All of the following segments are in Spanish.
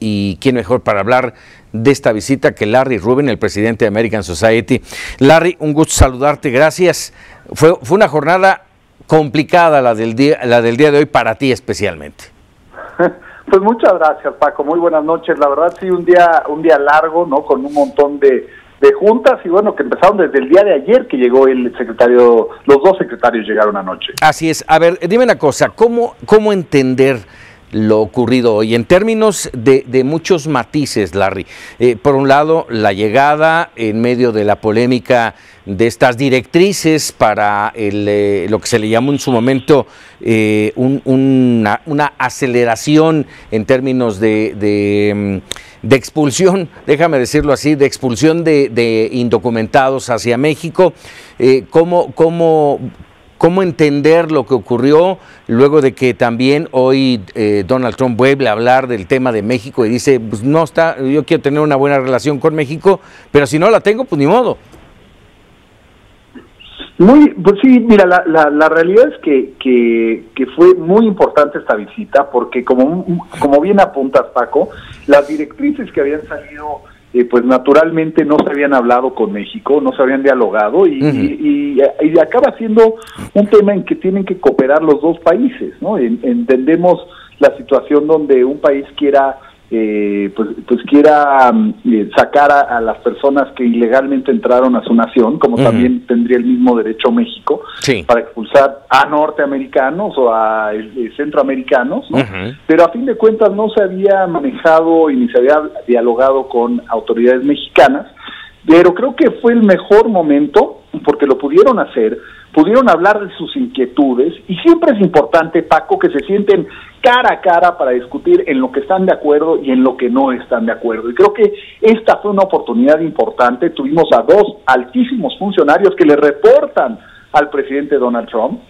y quién mejor para hablar de esta visita que Larry Rubin, el presidente de American Society. Larry, un gusto saludarte, gracias. Fue, fue una jornada complicada la del, día, la del día de hoy para ti especialmente. Pues muchas gracias, Paco. Muy buenas noches. La verdad sí, un día, un día largo, ¿no? Con un montón de, de juntas y bueno, que empezaron desde el día de ayer que llegó el secretario, los dos secretarios llegaron anoche. Así es. A ver, dime una cosa, ¿cómo, cómo entender lo ocurrido hoy. En términos de, muchos matices, Larry, eh, por un lado, la llegada en medio de la polémica de estas directrices para eh, lo que se le llamó en su momento eh, una, aceleración en términos de, mm, expulsión, déjame decirlo así, de expulsión de, indocumentados hacia México. ¿cómo, cómo, cómo entender lo que ocurrió luego de que también hoy eh, Donald Trump vuelve a hablar del tema de México y dice, pues no está, yo quiero tener una buena relación con México, pero si no la tengo, pues ni modo. Muy, pues sí, mira, la, la, la realidad es que, que, que, fue muy importante esta visita porque como, como bien apuntas Paco, las directrices que habían salido eh, pues naturalmente no se habían hablado con México, no se habían dialogado y, y, acaba siendo un tema en que tienen que cooperar los dos países, ¿no? entendemos la situación donde un país quiera eh, pues, pues quiera mm, eh, sacar a, las personas que ilegalmente entraron a su nación, como también tendría el mismo derecho México, para expulsar a norteamericanos o a eh, centroamericanos, pero a fin de cuentas no se había manejado y ni se había dialogado con autoridades mexicanas, pero creo que fue el mejor momento porque lo pudieron hacer, pudieron hablar de sus inquietudes y siempre es importante, Paco, que se sienten cara a cara para discutir en lo que están de acuerdo y en lo que no están de acuerdo. Y creo que esta fue una oportunidad importante. Tuvimos a dos altísimos funcionarios que le reportan al presidente Donald Trump.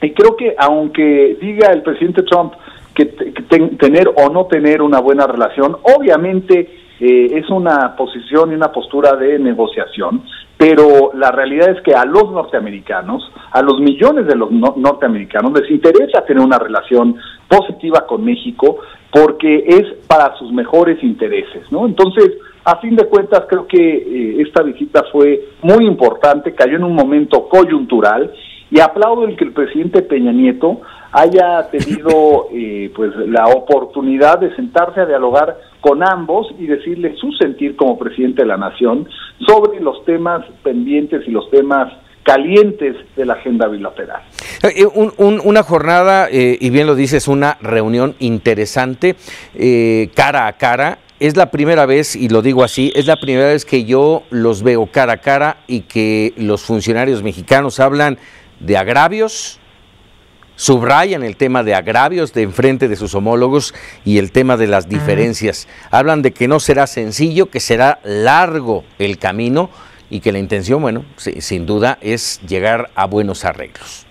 Y creo que aunque diga el presidente Trump que, tener o no tener una buena relación, obviamente eh, es una posición y una postura de negociación, pero la realidad es que a los norteamericanos, a los millones de los norteamericanos les interesa tener una relación positiva con México porque es para sus mejores intereses, ¿no? Entonces, a fin de cuentas, creo que eh, esta visita fue muy importante, cayó en un momento coyuntural y aplaudo el que el presidente Peña Nieto haya tenido eh, pues la oportunidad de sentarse a dialogar con ambos y decirle su sentir como presidente de la nación sobre los temas pendientes y los temas calientes de la agenda bilateral. Eh, una jornada, eh, y bien lo dices, una reunión interesante, cara a cara. Es la primera vez, y lo digo así, es la primera vez que yo los veo cara a cara y que los funcionarios mexicanos hablan de agravios, subrayan el tema de agravios de enfrente de sus homólogos y el tema de las diferencias. Hablan de que no será sencillo, que será largo el camino y que la intención, bueno, sin duda es llegar a buenos arreglos.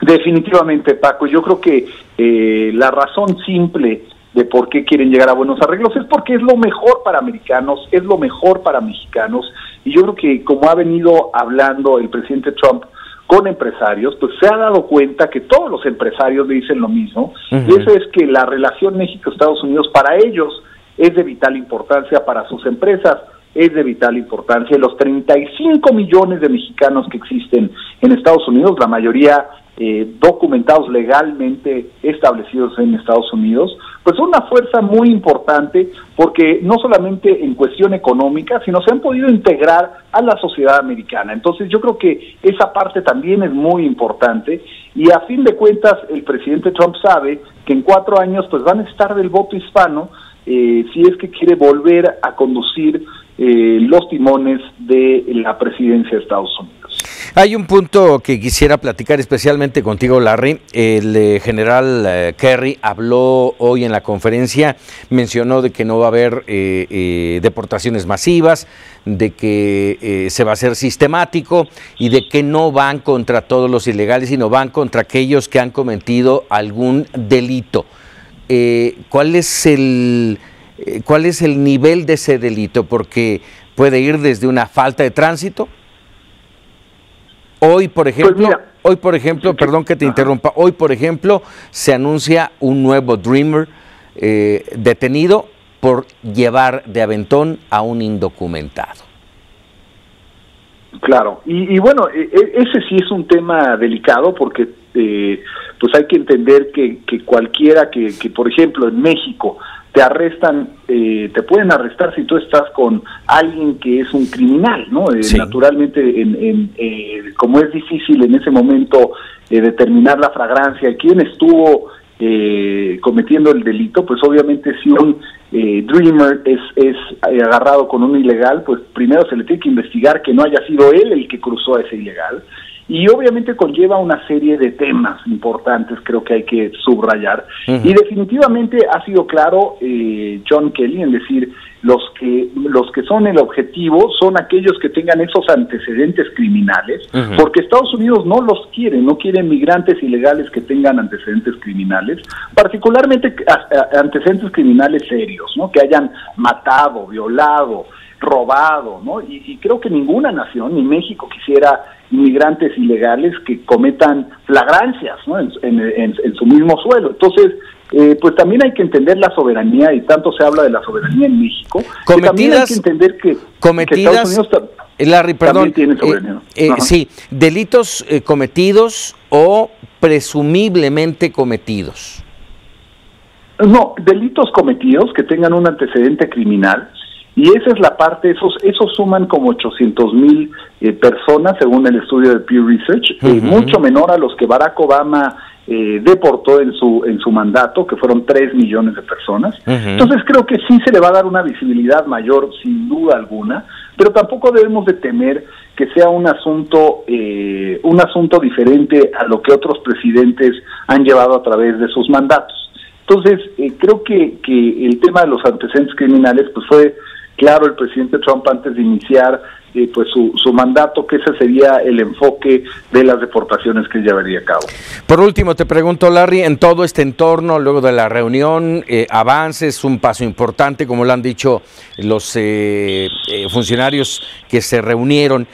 Definitivamente, Paco. Yo creo que eh, la razón simple de por qué quieren llegar a buenos arreglos es porque es lo mejor para americanos, es lo mejor para mexicanos. Y yo creo que como ha venido hablando el presidente Trump, con empresarios, pues se ha dado cuenta que todos los empresarios le dicen lo mismo, y eso es que la relación México-Estados Unidos para ellos es de vital importancia, para sus empresas es de vital importancia. Los 35 millones de mexicanos que existen en Estados Unidos, la mayoría eh, documentados legalmente establecidos en Estados Unidos, pues una fuerza muy importante porque no solamente en cuestión económica, sino se han podido integrar a la sociedad americana. Entonces yo creo que esa parte también es muy importante y a fin de cuentas el presidente Trump sabe que en cuatro años pues van a estar del voto hispano eh, si es que quiere volver a conducir eh, los timones de la presidencia de Estados Unidos. Hay un punto que quisiera platicar especialmente contigo, Larry. El eh, general eh, Kerry habló hoy en la conferencia, mencionó de que no va a haber eh, deportaciones masivas, de que se va a ser sistemático y de que no van contra todos los ilegales, sino van contra aquellos que han cometido algún delito. ¿Cuál es el cuál es el nivel de ese delito? Porque puede ir desde una falta de tránsito Hoy, por pues ejemplo, hoy, por ejemplo, perdón que te interrumpa, hoy, por ejemplo, se anuncia un nuevo Dreamer eh, detenido por llevar de aventón a un indocumentado. Claro, y, bueno, e, e, ese sí es un tema delicado porque eh, pues hay que entender que, que cualquiera que, que, por ejemplo, en México te arrestan, eh, te pueden arrestar si tú estás con alguien que es un criminal, ¿no? Eh, naturalmente, en, eh, como es difícil en ese momento determinar la fragancia, quién estuvo cometiendo el delito, pues obviamente si un dreamer es, es agarrado con un ilegal, pues primero se le tiene que investigar que no haya sido él el que cruzó a ese ilegal y obviamente conlleva una serie de temas importantes, creo que hay que subrayar. Y definitivamente ha sido claro eh, John Kelly en decir los que los que son el objetivo son aquellos que tengan esos antecedentes criminales, porque Estados Unidos no los quiere, no quiere migrantes ilegales que tengan antecedentes criminales, particularmente antecedentes criminales serios, ¿no? Que hayan matado, violado, robado, ¿no? Y, creo que ninguna nación, ni México, quisiera inmigrantes ilegales que cometan flagrancias ¿no? en, su mismo suelo. Entonces, eh, pues también hay que entender la soberanía, y tanto se habla de la soberanía en México, cometidas, también hay que entender que, cometidas, Estados Unidos Larry, perdón, tiene soberanía. Eh, eh, sí, delitos cometidos o presumiblemente cometidos. No, delitos cometidos que tengan un antecedente criminal, y esa es la parte, esos, esos suman como 800 mil eh, personas según el estudio de Pew Research, eh, mucho menor a los que Barack Obama eh, deportó en su, en su mandato, que fueron 3 millones de personas. Entonces creo que sí se le va a dar una visibilidad mayor, sin duda alguna, pero tampoco debemos de temer que sea un asunto, un asunto diferente a lo que otros presidentes han llevado a través de sus mandatos. Entonces, creo que, que el tema de los antecedentes criminales pues fue claro el presidente Trump antes de iniciar eh, pues su, su, mandato, que ese sería el enfoque de las deportaciones que llevaría a cabo. Por último, te pregunto, Larry, en todo este entorno, luego de la reunión, eh, avances, un paso importante, como lo han dicho los eh, funcionarios que se reunieron.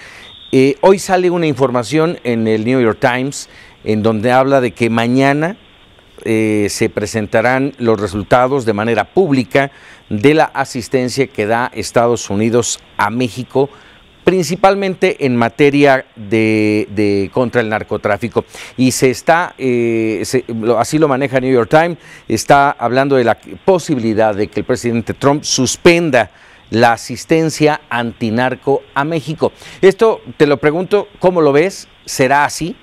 hoy sale una información en el New York Times en donde habla de que mañana se presentarán los resultados de manera pública de la asistencia que da Estados Unidos a México principalmente en materia de, contra el narcotráfico. Y se está, eh, así lo maneja New York Times, está hablando de la posibilidad de que el presidente Trump suspenda la asistencia antinarco a México. Esto te lo pregunto, ¿cómo lo ves? ¿Será así?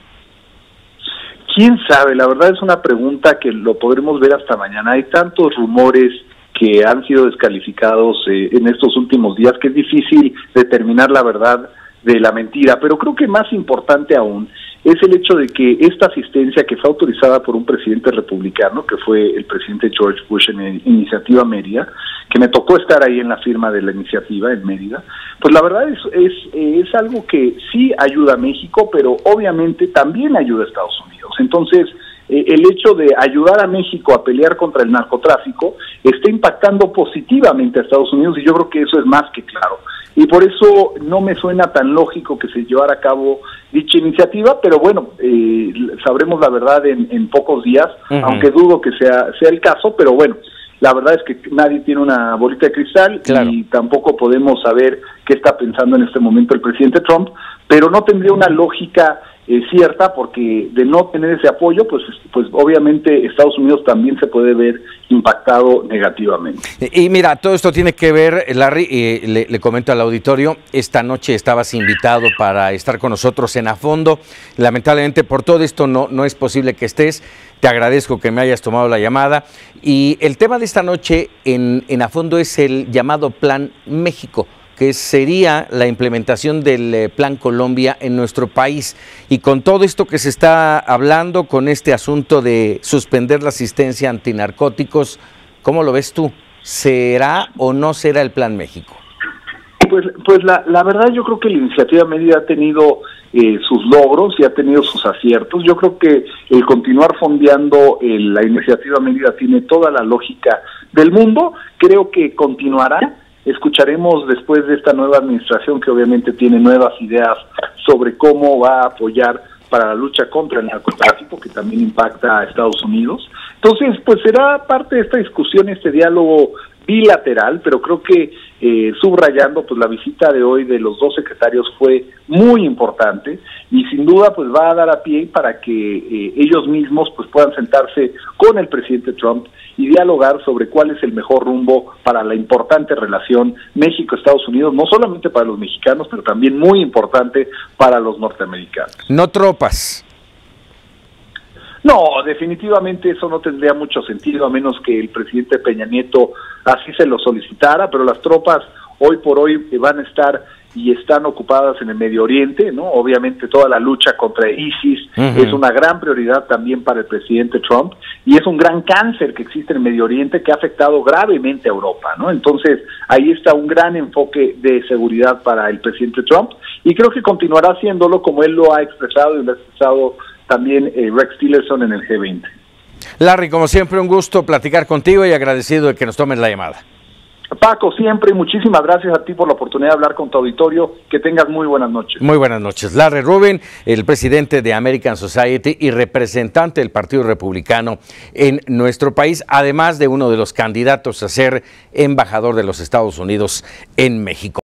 ¿Quién sabe? La verdad es una pregunta que lo podremos ver hasta mañana. Hay tantos rumores que han sido descalificados eh, en estos últimos días, que es difícil determinar la verdad de la mentira, pero creo que más importante aún es el hecho de que esta asistencia que fue autorizada por un presidente republicano, que fue el presidente George Bush en Iniciativa Mérida, que me tocó estar ahí en la firma de la iniciativa en Mérida, pues la verdad es, es, es algo que sí ayuda a México, pero obviamente también ayuda a Estados Unidos. Entonces, eh, el hecho de ayudar a México a pelear contra el narcotráfico está impactando positivamente a Estados Unidos y yo creo que eso es más que claro. Y por eso no me suena tan lógico que se llevara a cabo dicha iniciativa, pero bueno, eh, sabremos la verdad en, pocos días, aunque dudo que sea, sea el caso, pero bueno, la verdad es que nadie tiene una bolita de cristal y tampoco podemos saber qué está pensando en este momento el presidente Trump, pero no tendría una lógica es cierta porque de no tener ese apoyo, pues, pues obviamente Estados Unidos también se puede ver impactado negativamente. Y, mira, todo esto tiene que ver, Larry, le, le, comento al auditorio, esta noche estabas invitado para estar con nosotros en A Fondo, lamentablemente por todo esto no, no es posible que estés, te agradezco que me hayas tomado la llamada. Y el tema de esta noche en, en A Fondo es el llamado Plan México que sería la implementación del eh, Plan Colombia en nuestro país. Y con todo esto que se está hablando, con este asunto de suspender la asistencia antinarcóticos, ¿cómo lo ves tú? ¿Será o no será el Plan México? Pues, pues la, la verdad yo creo que la iniciativa Mérida ha tenido eh, sus logros y ha tenido sus aciertos. Yo creo que el continuar fondeando eh, la iniciativa Mérida tiene toda la lógica del mundo. Creo que continuará Escucharemos después de esta nueva administración que obviamente tiene nuevas ideas sobre cómo va a apoyar para la lucha contra el narcotráfico, que también impacta a Estados Unidos. Entonces, pues será parte de esta discusión, este diálogo bilateral, pero creo que eh, subrayando, pues la visita de hoy de los dos secretarios fue muy importante y sin duda pues va a dar a pie para que eh, ellos mismos pues puedan sentarse con el presidente Trump y dialogar sobre cuál es el mejor rumbo para la importante relación México-Estados Unidos, no solamente para los mexicanos, pero también muy importante para los norteamericanos. No tropas. No, definitivamente eso no tendría mucho sentido a menos que el presidente Peña Nieto así se lo solicitara, pero las tropas hoy por hoy van a estar y están ocupadas en el Medio Oriente, ¿no? Obviamente toda la lucha contra ISIS es una gran prioridad también para el presidente Trump y es un gran cáncer que existe en el Medio Oriente que ha afectado gravemente a Europa, ¿no? Entonces, ahí está un gran enfoque de seguridad para el presidente Trump y creo que continuará haciéndolo como él lo ha expresado y lo ha expresado también eh, Rex Tillerson en el G20. Larry, como siempre, un gusto platicar contigo y agradecido de que nos tomes la llamada. Paco, siempre muchísimas gracias a ti por la oportunidad de hablar con tu auditorio. Que tengas muy buenas noches. Muy buenas noches. Larry Rubin, el presidente de American Society y representante del Partido Republicano en nuestro país, además de uno de los candidatos a ser embajador de los Estados Unidos en México.